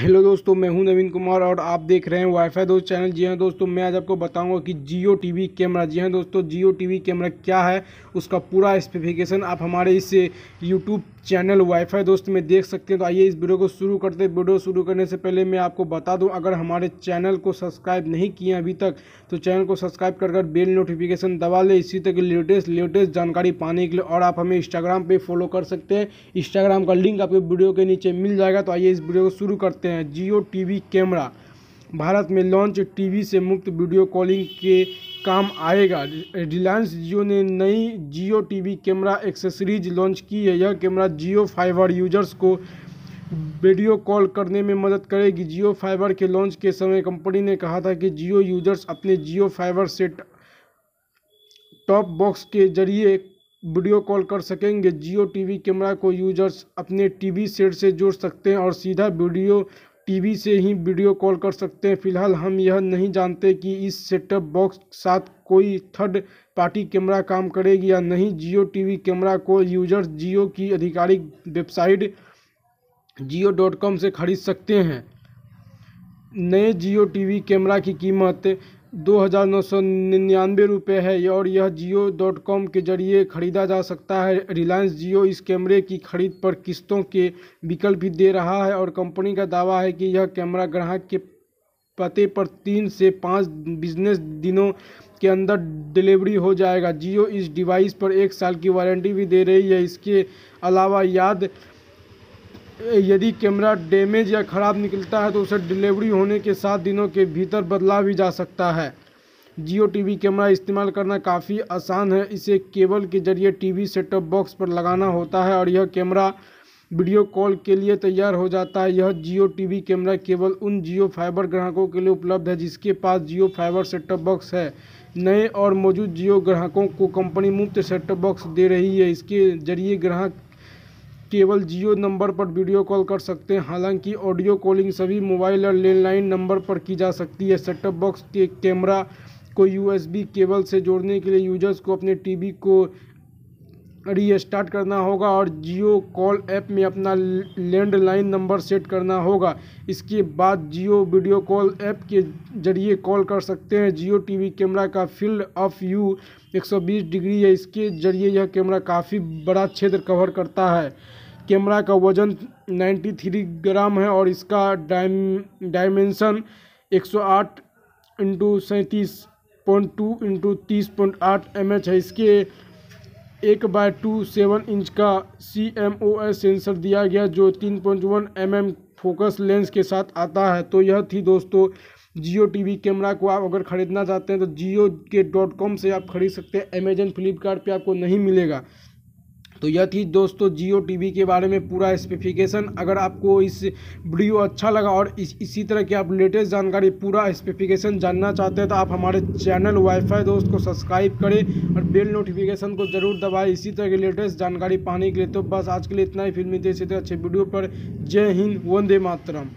Hello दोस्तों, मैं हूँ नवीन कुमार और आप देख रहे हैं वाईफाई दोस्त चैनल। जी हाँ दोस्तों, मैं आज आपको बताऊँगा कि जियो टीवी कैमरा जी हाँ दोस्तों जियो टीवी कैमरा क्या है, उसका पूरा स्पेसिफिकेशन आप हमारे इस यूट्यूब चैनल वाईफाई दोस्त में देख सकते हैं। तो आइए इस वीडियो को शुरू करते हैं। वीडियो शुरू करने से पहले मैं आपको बता दूँ, अगर हमारे चैनल को सब्सक्राइब नहीं किए अभी तक तो चैनल को सब्सक्राइब कर कर बेल नोटिफिकेशन दबा ले। इसी तरह की लेटेस्ट लेटेस्ट जानकारी पाने के लिए और आप हमें इंस्टाग्राम पर फॉलो कर सकते हैं। इंस्टाग्राम का लिंक आपके वीडियो के नीचे मिल जाएगा। तो आइए इस वीडियो को शुरू करते हैं जियो टी कैमरा। भारत में लॉन्च टीवी से मुक्त वीडियो कॉलिंग के काम आएगा। रिलायंस जियो ने नई Jio TV camera accessories launch की है। यह कैमरा जियो फाइबर यूज़र्स को वीडियो कॉल करने में मदद करेगी। जियो फाइबर के लॉन्च के समय कंपनी ने कहा था कि जियो यूज़र्स अपने Jio Fiber set top box के ज़रिए वीडियो कॉल कर सकेंगे। जियो टीवी कैमरा को यूज़र्स अपने टीवी सेट से जोड़ सकते हैं और सीधा वीडियो टीवी से ही वीडियो कॉल कर सकते हैं। फ़िलहाल हम यह नहीं जानते कि इस सेटअप बॉक्स के साथ कोई थर्ड पार्टी कैमरा काम करेगी या नहीं। जियो टीवी कैमरा को यूज़र्स जियो की आधिकारिक वेबसाइट जियो डॉट कॉम से खरीद सकते हैं। नए जियो टीवी कैमरा की कीमत दो हज़ार नौ सौ निन्यानवे रुपये है और यह जियो डॉट कॉम के ज़रिए ख़रीदा जा सकता है। रिलायंस जियो इस कैमरे की खरीद पर किस्तों के विकल्प भी दे रहा है और कंपनी का दावा है कि यह कैमरा ग्राहक के पते पर तीन से पाँच बिज़नेस दिनों के अंदर डिलीवरी हो जाएगा। जियो इस डिवाइस पर एक साल की वारंटी भी दे रही है। इसके अलावा याद यदि कैमरा डैमेज या ख़राब निकलता है तो उसे डिलीवरी होने के सात दिनों के भीतर बदला भी जा सकता है। जियो टीवी कैमरा इस्तेमाल करना काफ़ी आसान है। इसे केबल के ज़रिए टीवी सेटअप बॉक्स पर लगाना होता है और यह कैमरा वीडियो कॉल के लिए तैयार हो जाता है। यह जियो टीवी कैमरा केवल उन जियो फाइबर ग्राहकों के लिए उपलब्ध है जिसके पास जियो फाइबर सेटअप बॉक्स है। नए और मौजूद जियो ग्राहकों को कंपनी मुफ़्त सेटअप बॉक्स दे रही है। इसके ज़रिए ग्राहक केवल जियो नंबर पर वीडियो कॉल कर सकते हैं। हालाँकि ऑडियो कॉलिंग सभी मोबाइल और लैंडलाइन नंबर पर की जा सकती है। सेटअप बॉक्स, के कैमरा को यूएसबी केबल से जोड़ने के लिए यूज़र्स को अपने टीवी को रीस्टार्ट करना होगा और जियो कॉल ऐप में अपना लैंडलाइन नंबर सेट करना होगा। इसके बाद जियो वीडियो कॉल ऐप के ज़रिए कॉल कर सकते हैं। जियो टीवी कैमरा का फ़ील्ड ऑफ़ व्यू 120 डिग्री है। इसके ज़रिए यह कैमरा काफ़ी बड़ा क्षेत्र कवर करता है। कैमरा का वज़न 93 ग्राम है और इसका डायम डायमेंशन 108 आठ इंटू सैंतीस पॉइंट टू इंटू तीस पॉइंट आठ एम है। इसके एक बाय टू सेवन इंच का C M O S sensor दिया गया जो तीन point one M M focus lens के साथ आता है। तो यह थी दोस्तों जियो टीवी कैमरा को आप अगर ख़रीदना चाहते हैं तो जियो के डॉट कॉम से आप खरीद सकते हैं। अमेजन फ्लिपकार्ट आपको नहीं मिलेगा। तो यह थी दोस्तों जियो टीवी के बारे में पूरा स्पेसिफिकेशन अगर आपको इस वीडियो अच्छा लगा और इस, इसी तरह की आप लेटेस्ट जानकारी, पूरा स्पेसिफिकेशन जानना चाहते हैं तो आप हमारे चैनल वाईफाई दोस्त को सब्सक्राइब करें और बेल नोटिफिकेशन को ज़रूर दबाएँ। इसी तरह की लेटेस्ट जानकारी पाने के लिए तो बस आज के लिए इतना ही। फिल्मी इसी तरह अच्छे वीडियो पर। जय हिंद, वंदे मातरम।